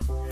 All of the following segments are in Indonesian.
Bye.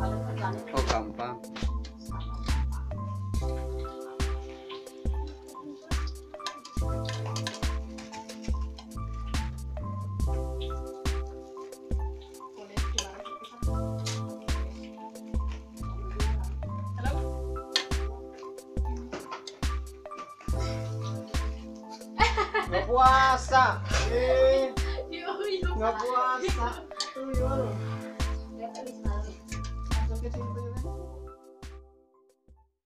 Oh gampang. Nggak puasa. Eh, nggak puasa. visiting